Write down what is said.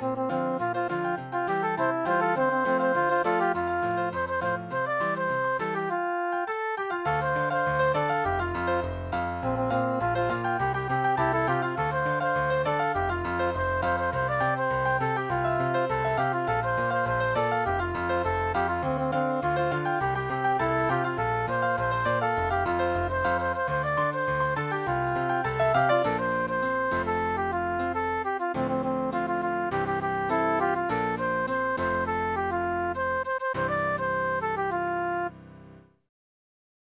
Música